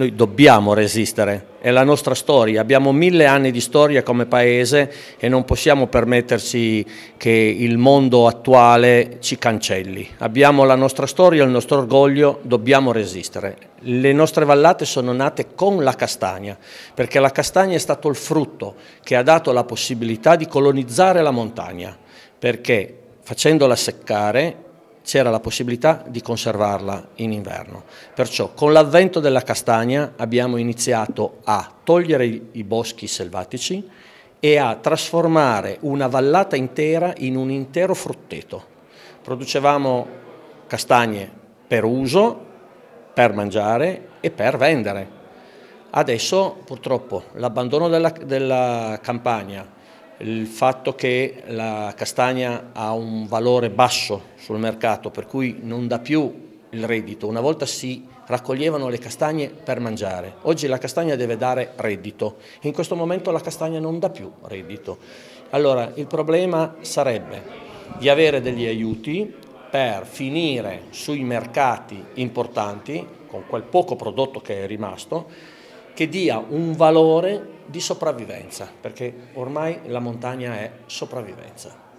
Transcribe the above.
Noi dobbiamo resistere, è la nostra storia, abbiamo mille anni di storia come paese e non possiamo permetterci che il mondo attuale ci cancelli. Abbiamo la nostra storia, il nostro orgoglio, dobbiamo resistere. Le nostre vallate sono nate con la castagna, perché la castagna è stato il frutto che ha dato la possibilità di colonizzare la montagna, perché facendola seccare c'era la possibilità di conservarla in inverno. Perciò con l'avvento della castagna abbiamo iniziato a togliere i boschi selvatici e a trasformare una vallata intera in un intero frutteto. Producevamo castagne per uso, per mangiare e per vendere. Adesso purtroppo l'abbandono della, della campagna, il fatto che la castagna ha un valore basso sul mercato, per cui non dà più il reddito. Una volta si raccoglievano le castagne per mangiare, oggi la castagna deve dare reddito, in questo momento la castagna non dà più reddito. Allora il problema sarebbe di avere degli aiuti per finire sui mercati importanti, con quel poco prodotto che è rimasto, che dia un valore di sopravvivenza, perché ormai la montagna è sopravvivenza.